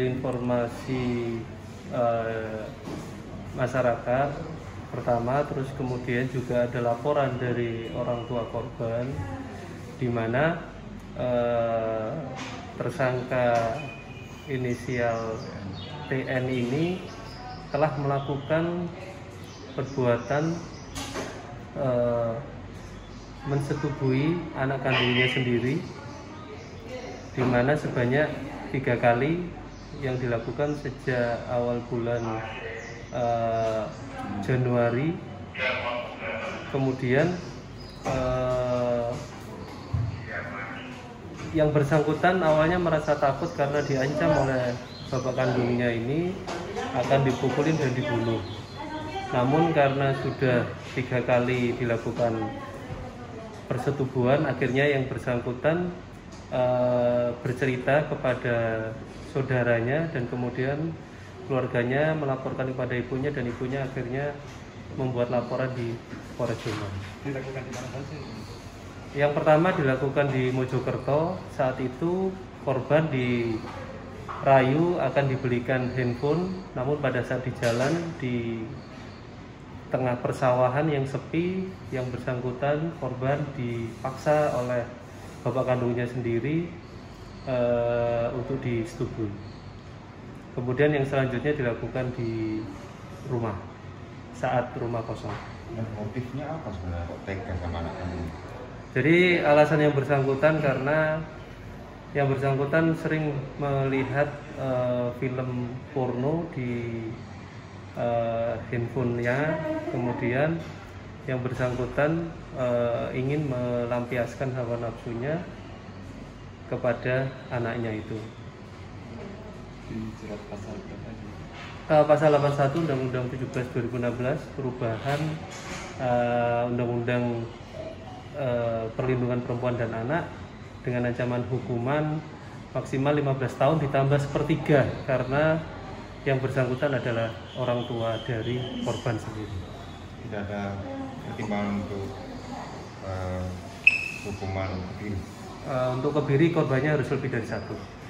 informasi eh, masyarakat pertama terus kemudian juga ada laporan dari orang tua korban di mana eh, tersangka inisial TN ini telah melakukan perbuatan eh, mensetubuhi anak kandungnya sendiri di mana sebanyak tiga kali yang dilakukan sejak awal bulan eh, Januari. Kemudian eh, yang bersangkutan awalnya merasa takut karena diancam oleh bapak kandungnya ini akan dipukulin dan dibunuh. Namun karena sudah tiga kali dilakukan persetubuhan akhirnya yang bersangkutan eh, bercerita kepada saudaranya dan kemudian keluarganya melaporkan kepada ibunya dan ibunya akhirnya membuat laporan di Polres Jombang. dilakukan di mana saja? Yang pertama dilakukan di Mojokerto. Saat itu korban dirayu akan dibelikan handphone, namun pada saat di jalan di tengah persawahan yang sepi, yang bersangkutan korban dipaksa oleh bapak kandungnya sendiri eh, untuk disetubui. Kemudian yang selanjutnya dilakukan di rumah saat rumah kosong. Dan motifnya apa sebenarnya kok tega sama anak kandung? Jadi alasan yang bersangkutan karena yang bersangkutan sering melihat eh, film porno di eh, handphonenya, kemudian yang bersangkutan eh, ingin melampiaskan hawa nafsunya kepada anaknya itu. Pasal? Eh, pasal 81 Undang-Undang 17 2016 perubahan eh, Undang-Undang eh, Perlindungan Perempuan dan Anak dengan ancaman hukuman maksimal 15 tahun ditambah sepertiga karena yang bersangkutan adalah orang tua dari korban sendiri. Tidak ada pertimbangan untuk eh, hukuman kebiri. Eh, untuk kebiri korbannya harus lebih dari satu.